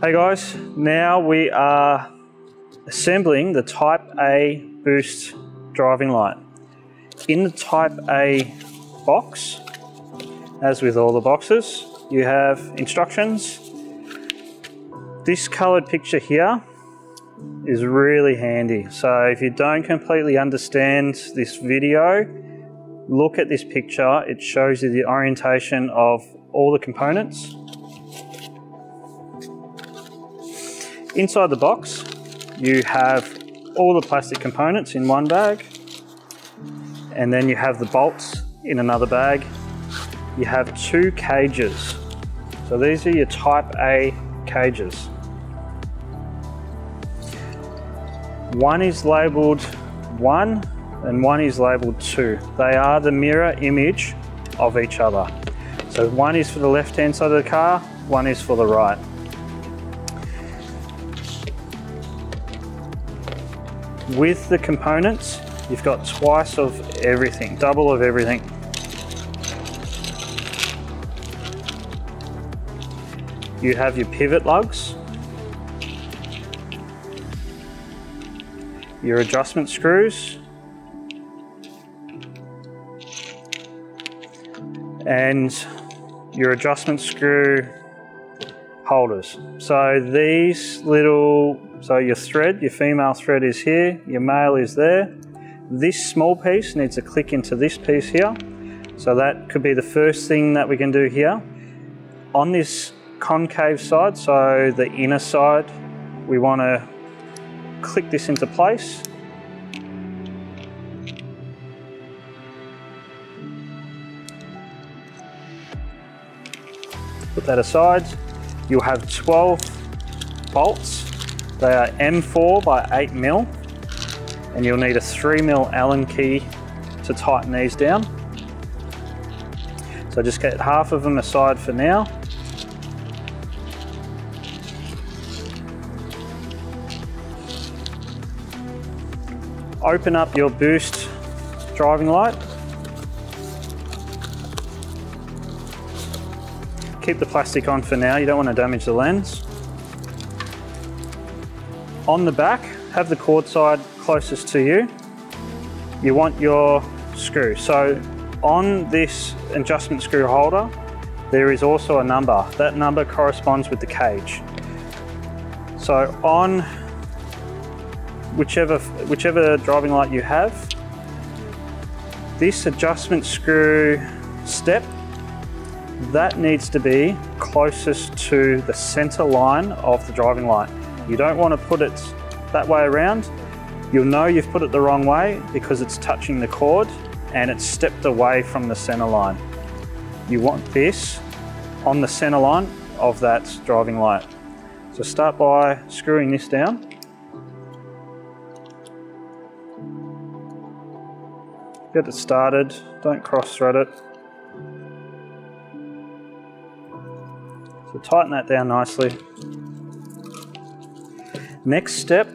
Hey guys, now we are assembling the Type A Boost driving light. In the Type A box, as with all the boxes, you have instructions. This colored picture here is really handy. So if you don't completely understand this video, look at this picture. It shows you the orientation of all the components Inside the box, you have all the plastic components in one bag, and then you have the bolts in another bag. You have two cages. So these are your type A cages. One is labeled one and one is labeled two. They are the mirror image of each other. So one is for the left hand side of the car, one is for the right. With the components, you've got twice of everything, double of everything. You have your pivot lugs, your adjustment screws, and your adjustment screw holders. So these little so your thread, your female thread is here, your male is there. This small piece needs to click into this piece here. So that could be the first thing that we can do here. On this concave side, so the inner side, we want to click this into place. Put that aside. You'll have 12 bolts they are M4 by 8 mil, and you'll need a 3 mil Allen key to tighten these down. So just get half of them aside for now. Open up your boost driving light. Keep the plastic on for now, you don't want to damage the lens. On the back, have the cord side closest to you. You want your screw. So on this adjustment screw holder, there is also a number. That number corresponds with the cage. So on whichever, whichever driving light you have, this adjustment screw step, that needs to be closest to the center line of the driving light. You don't want to put it that way around. You'll know you've put it the wrong way because it's touching the cord and it's stepped away from the center line. You want this on the center line of that driving light. So start by screwing this down. Get it started, don't cross thread it. So tighten that down nicely. Next step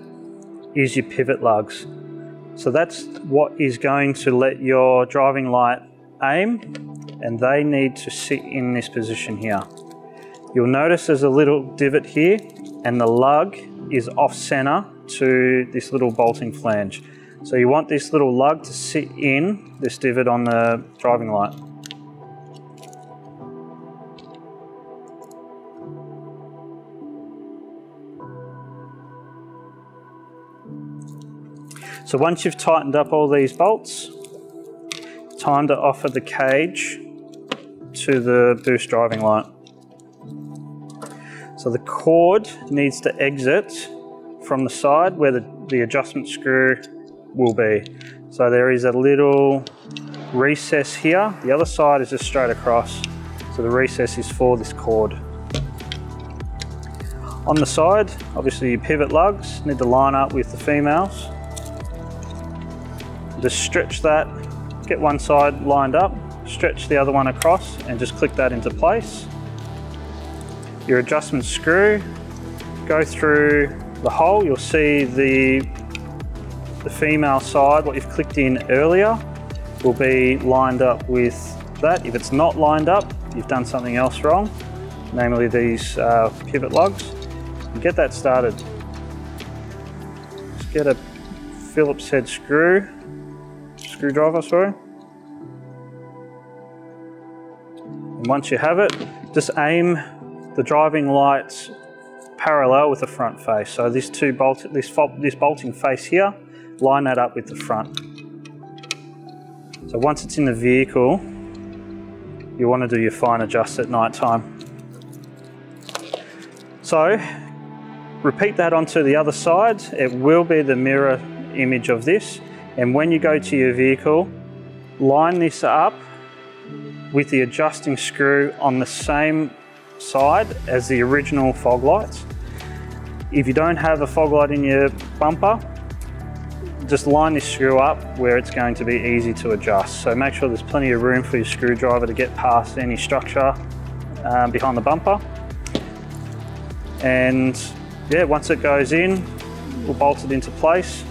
is your pivot lugs. So that's what is going to let your driving light aim and they need to sit in this position here. You'll notice there's a little divot here and the lug is off center to this little bolting flange. So you want this little lug to sit in this divot on the driving light. So once you've tightened up all these bolts, time to offer the cage to the boost driving light. So the cord needs to exit from the side where the, the adjustment screw will be. So there is a little recess here. The other side is just straight across. So the recess is for this cord. On the side, obviously your pivot lugs need to line up with the females. Just stretch that, get one side lined up, stretch the other one across and just click that into place. Your adjustment screw, go through the hole, you'll see the, the female side, what you've clicked in earlier, will be lined up with that. If it's not lined up, you've done something else wrong, namely these uh, pivot lugs. Get that started. Just get a Phillips head screw, screwdriver, sorry. And once you have it, just aim the driving lights parallel with the front face. So this two bolt, this, this bolting face here, line that up with the front. So once it's in the vehicle, you want to do your fine adjust at night time. So repeat that onto the other side. It will be the mirror image of this. And when you go to your vehicle, line this up with the adjusting screw on the same side as the original fog lights. If you don't have a fog light in your bumper, just line this screw up where it's going to be easy to adjust. So make sure there's plenty of room for your screwdriver to get past any structure um, behind the bumper. And yeah, once it goes in, we'll bolt it into place